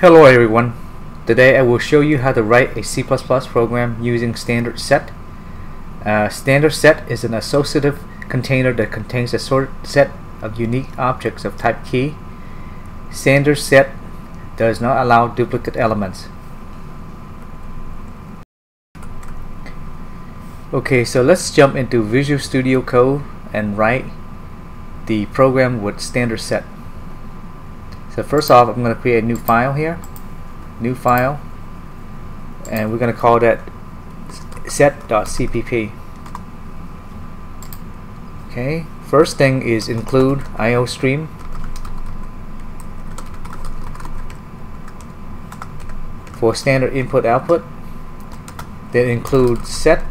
Hello everyone. Today I will show you how to write a C++ program using standard set. Uh, standard set is an associative container that contains a sort set of unique objects of type key. Standard set does not allow duplicate elements. Okay, so let's jump into Visual Studio Code and write the program with standard set. So first off, I'm going to create a new file here, new file, and we're going to call that set.cpp. Okay, first thing is include IOStream. For standard input output, then include set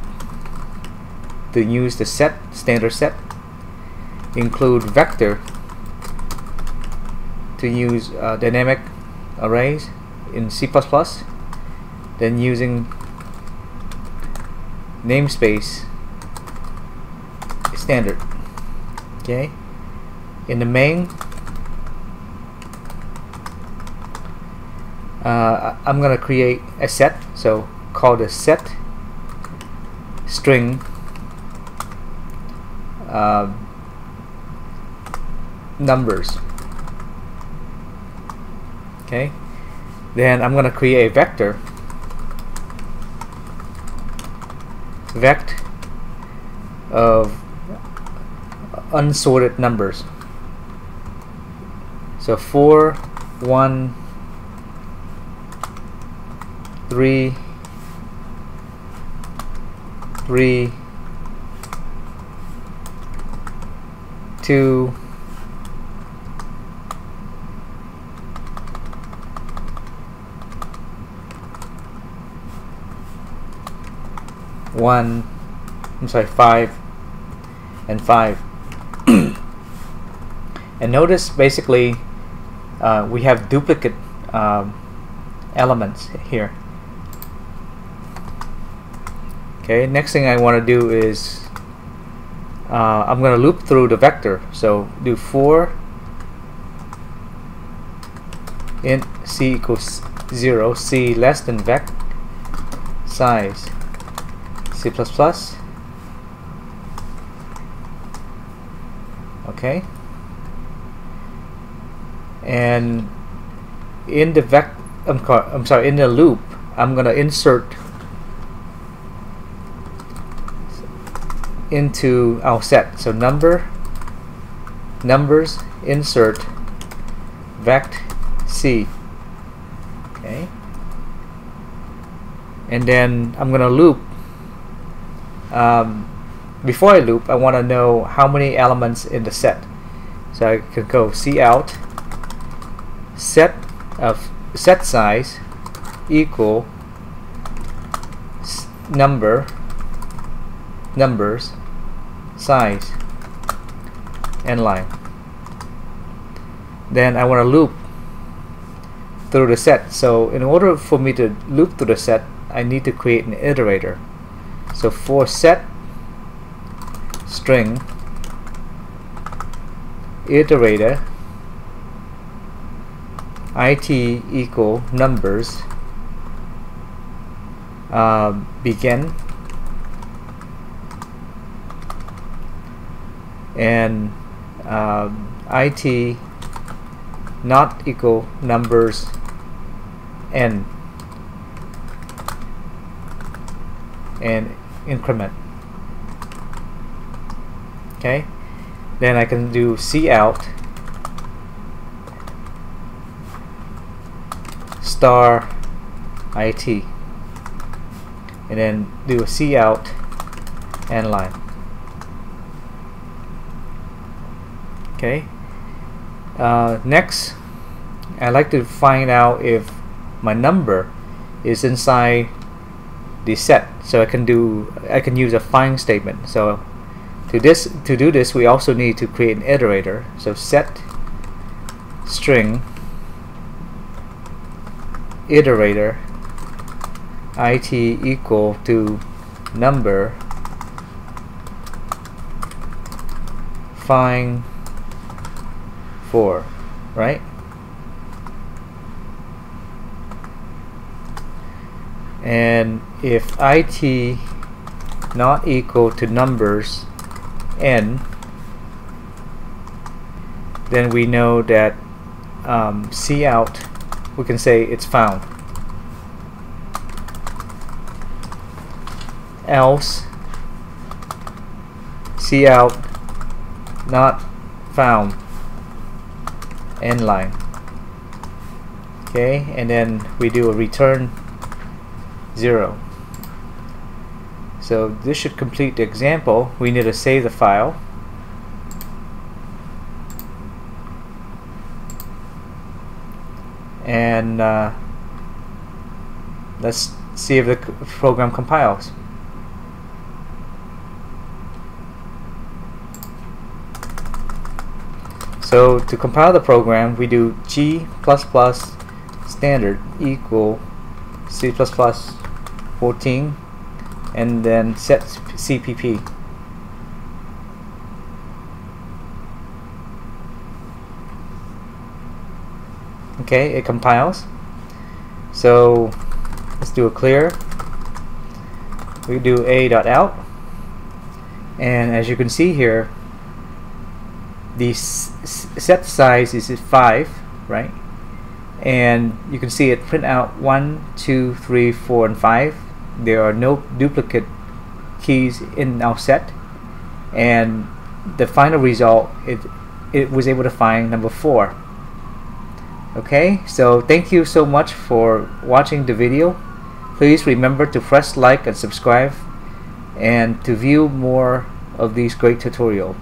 to use the set standard set include vector to use uh, dynamic arrays in C++ then using namespace standard okay? In the main uh, I'm gonna create a set so call the set string uh, numbers okay. Then I'm gonna create a vector. Vect of unsorted numbers. So 4 1 3 3 2 one I'm sorry five and five. And notice basically uh, we have duplicate um, elements here. Okay next thing I want to do is uh, I'm going to loop through the vector. So do for int c equals 0 c less than vec size C++ okay. And in the vec I'm, I'm sorry in the loop I'm gonna insert into our set. So number numbers insert vect c. Okay. And then I'm gonna loop um, before I loop I want to know how many elements in the set. So I can go cout set of set size equal number numbers size and line. Then I want to loop through the set. So in order for me to loop through the set I need to create an iterator so for set string iterator it equal numbers uh, begin and uh, it not equal numbers end and increment. Okay? Then I can do cout star it and then do a cout and line. Okay? Uh, next I like to find out if my number is inside the set so I can do I can use a find statement. So to this to do this we also need to create an iterator. So set string iterator it equal to number find 4 right and if it not equal to numbers end then we know that um, out we can say it's found. Else cout not found. End line. Okay and then we do a return 0 so this should complete the example. We need to save the file. And uh, let's see if the program compiles. So to compile the program, we do G++ standard equal C++ 14 and then set CPP. Okay, it compiles. So let's do a clear. We do a.out and as you can see here the set size is 5 right and you can see it print out 1 2 3 4 and 5 there are no duplicate keys in our set. And the final result it it was able to find number 4 okay so thank you so much for watching the video. Please remember to press like and subscribe and to view more of these great tutorials